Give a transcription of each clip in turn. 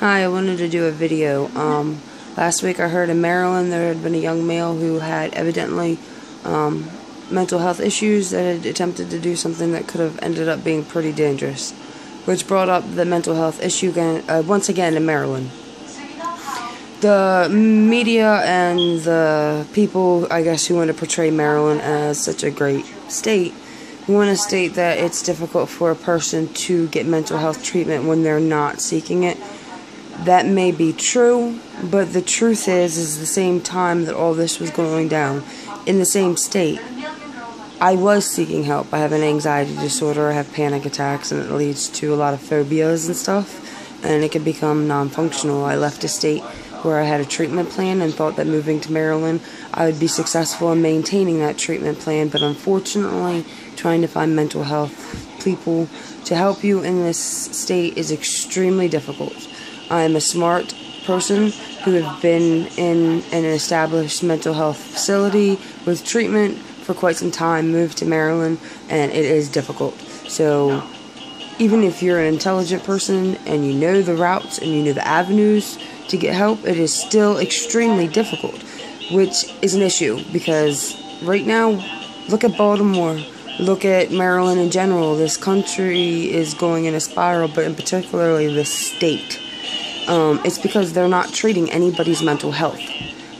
Hi, I wanted to do a video. Um, last week I heard in Maryland there had been a young male who had evidently um, mental health issues that had attempted to do something that could have ended up being pretty dangerous, which brought up the mental health issue again, uh, once again in Maryland. The media and the people, I guess, who want to portray Maryland as such a great state want to state that it's difficult for a person to get mental health treatment when they're not seeking it that may be true, but the truth is, is the same time that all this was going down, in the same state, I was seeking help. I have an anxiety disorder, I have panic attacks, and it leads to a lot of phobias and stuff, and it can become non functional. I left a state where I had a treatment plan and thought that moving to Maryland I would be successful in maintaining that treatment plan, but unfortunately, trying to find mental health people to help you in this state is extremely difficult. I'm a smart person who have been in an established mental health facility with treatment for quite some time, moved to Maryland, and it is difficult. So, even if you're an intelligent person and you know the routes and you know the avenues to get help, it is still extremely difficult, which is an issue because right now, look at Baltimore, look at Maryland in general. This country is going in a spiral, but in particularly this state um, it's because they're not treating anybody's mental health.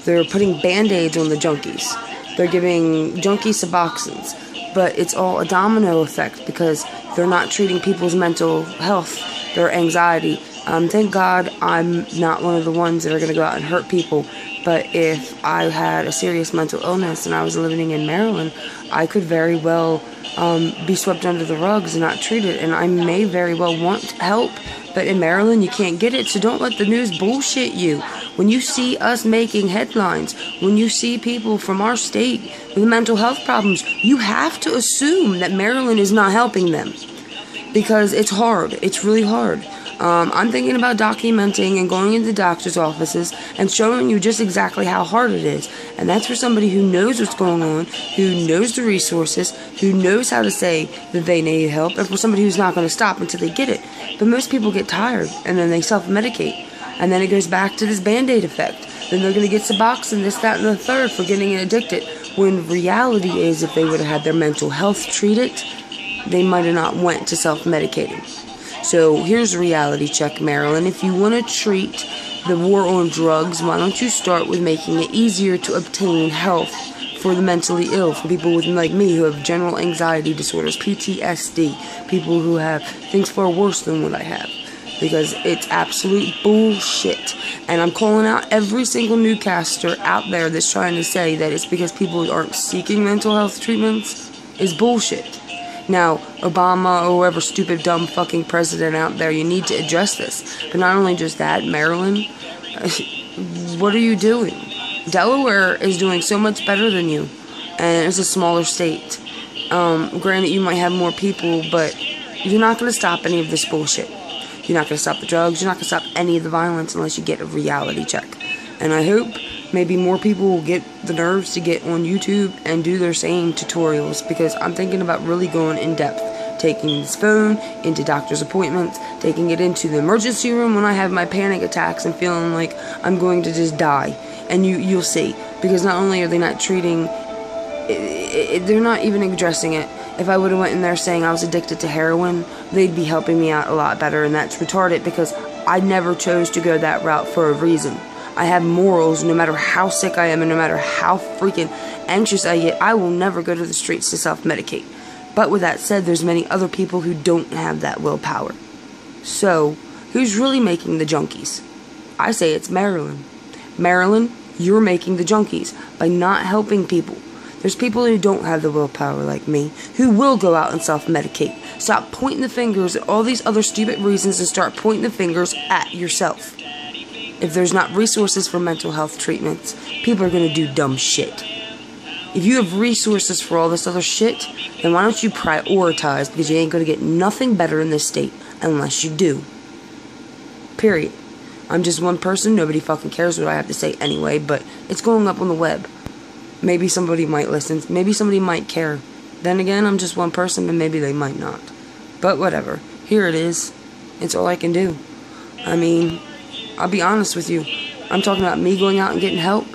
They're putting band aids on the junkies. They're giving junkies Suboxones. But it's all a domino effect because they're not treating people's mental health, their anxiety. Um, thank God I'm not one of the ones that are going to go out and hurt people. But if I had a serious mental illness and I was living in Maryland, I could very well um, be swept under the rugs and not treated. And I may very well want help but in Maryland, you can't get it. So don't let the news bullshit you. When you see us making headlines, when you see people from our state with mental health problems, you have to assume that Maryland is not helping them. Because it's hard. It's really hard. Um, I'm thinking about documenting and going into doctor's offices and showing you just exactly how hard it is. And that's for somebody who knows what's going on, who knows the resources, who knows how to say that they need help, and for somebody who's not going to stop until they get it. But most people get tired and then they self medicate. And then it goes back to this band aid effect. Then they're going to get Suboxone, this, that, and the third for getting addicted. When reality is, if they would have had their mental health treated, they might have not went to self medicating. So here's a reality check, Maryland. If you want to treat the war on drugs, why don't you start with making it easier to obtain health for the mentally ill, for people with like me who have general anxiety disorders, PTSD, people who have things far worse than what I have. Because it's absolute bullshit. And I'm calling out every single newscaster out there that's trying to say that it's because people aren't seeking mental health treatments is bullshit. Now, Obama or whoever stupid, dumb fucking president out there, you need to address this. But not only just that, Maryland, what are you doing? Delaware is doing so much better than you, and it's a smaller state. Um, granted, you might have more people, but you're not going to stop any of this bullshit. You're not going to stop the drugs. You're not going to stop any of the violence unless you get a reality check. And I hope maybe more people will get the nerves to get on YouTube and do their same tutorials because I'm thinking about really going in depth. Taking this phone into doctor's appointments, taking it into the emergency room when I have my panic attacks and feeling like I'm going to just die. And you, you'll see. Because not only are they not treating, it, it, they're not even addressing it. If I would have went in there saying I was addicted to heroin, they'd be helping me out a lot better, and that's retarded because I never chose to go that route for a reason. I have morals no matter how sick I am and no matter how freaking anxious I get. I will never go to the streets to self medicate. But with that said, there's many other people who don't have that willpower. So, who's really making the junkies? I say it's Maryland. Maryland, you're making the junkies by not helping people. There's people who don't have the willpower like me who will go out and self medicate. Stop pointing the fingers at all these other stupid reasons and start pointing the fingers at yourself if there's not resources for mental health treatments, people are going to do dumb shit. If you have resources for all this other shit, then why don't you prioritize because you ain't going to get nothing better in this state unless you do. Period. I'm just one person, nobody fucking cares what I have to say anyway, but it's going up on the web. Maybe somebody might listen, maybe somebody might care. Then again, I'm just one person, but maybe they might not. But whatever. Here it is. It's all I can do. I mean, I'll be honest with you. I'm talking about me going out and getting help.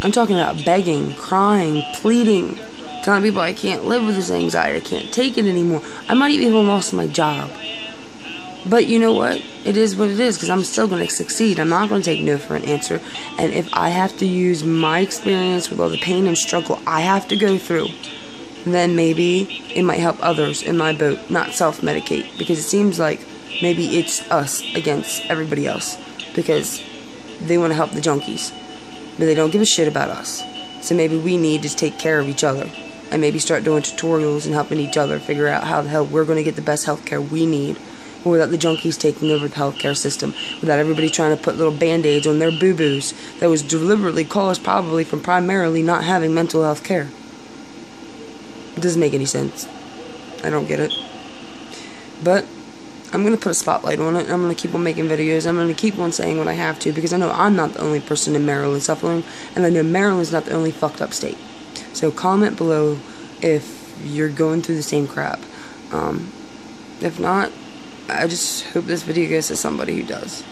I'm talking about begging, crying, pleading, telling people I can't live with this anxiety, I can't take it anymore. I might even have lost my job. But you know what? It is what it is because I'm still going to succeed. I'm not going to take no for an answer. And if I have to use my experience with all the pain and struggle I have to go through, then maybe it might help others in my boat not self medicate. Because it seems like maybe it's us against everybody else because they want to help the junkies, but they don't give a shit about us. So maybe we need to take care of each other and maybe start doing tutorials and helping each other figure out how the hell we're going to get the best health care we need without the junkies taking over the healthcare system, without everybody trying to put little band aids on their boo boos that was deliberately caused probably from primarily not having mental health care. It doesn't make any sense. I don't get it. But I'm to put a spotlight on it. I'm to keep on making videos. I'm to keep on saying what I have to because I know I'm not the only person in Maryland suffering, and I know Maryland's not the only fucked up state. So comment below if you're going through the same crap. Um, if not, I just hope this video goes to somebody who does.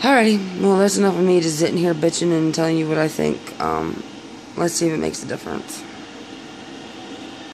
Alrighty, well that's enough of me just sitting here bitching and telling you what I think. Um, let's see if it makes a difference.